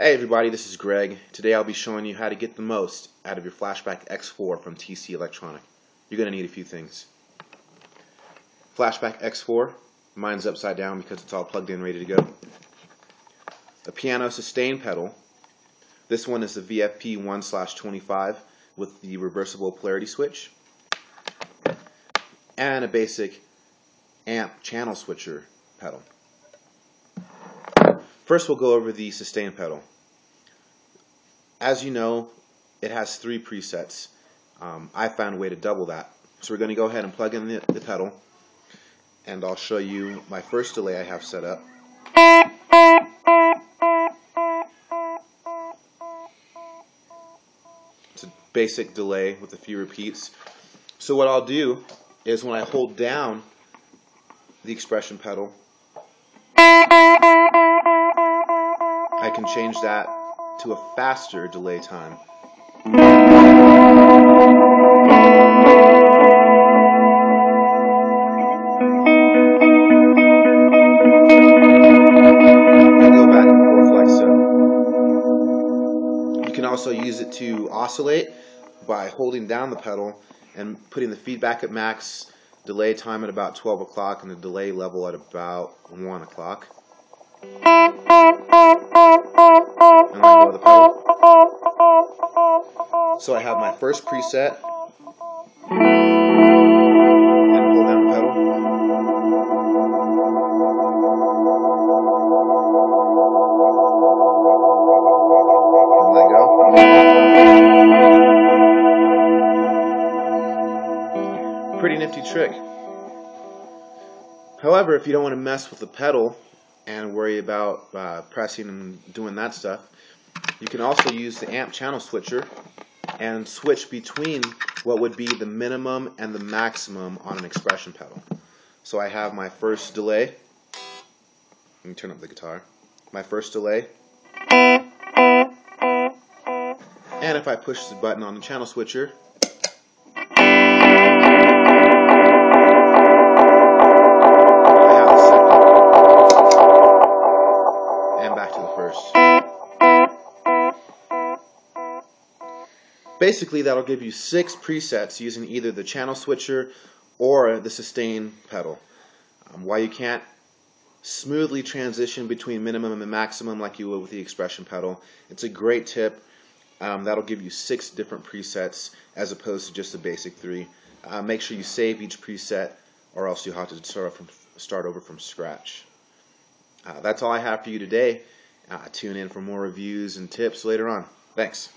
Hey everybody, this is Gregg. Today I'll be showing you how to get the most out of your Flashback X4 from TC Electronic. You're going to need a few things. Flashback X4, mine's upside down because it's all plugged in ready to go. A piano sustain pedal. This one is the VFP 1-25 with the reversible polarity switch. And a basic amp channel switcher pedal. First we'll go over the sustain pedal. As you know, it has three presets. Um, I found a way to double that. So we're going to go ahead and plug in the, the pedal and I'll show you my first delay I have set up. It's a basic delay with a few repeats. So what I'll do is when I hold down the expression pedal, change that to a faster delay time. I go back and forth like so. You can also use it to oscillate by holding down the pedal and putting the feedback at max, delay time at about 12 o'clock, and the delay level at about 1 o'clock So I have my first preset and down pedal. And go. Pretty nifty trick. However, if you don't want to mess with the pedal, and worry about uh, pressing and doing that stuff. You can also use the amp channel switcher and switch between what would be the minimum and the maximum on an expression pedal. So I have my first delay. Let me turn up the guitar. My first delay. And if I push the button on the channel switcher, Basically, that'll give you six presets using either the channel switcher or the sustain pedal. Um, why you can't smoothly transition between minimum and maximum like you would with the expression pedal. It's a great tip. Um, that'll give you six different presets as opposed to just the basic three. Uh, make sure you save each preset or else you'll have to start, from, start over from scratch. Uh, that's all I have for you today. Uh, tune in for more reviews and tips later on. Thanks.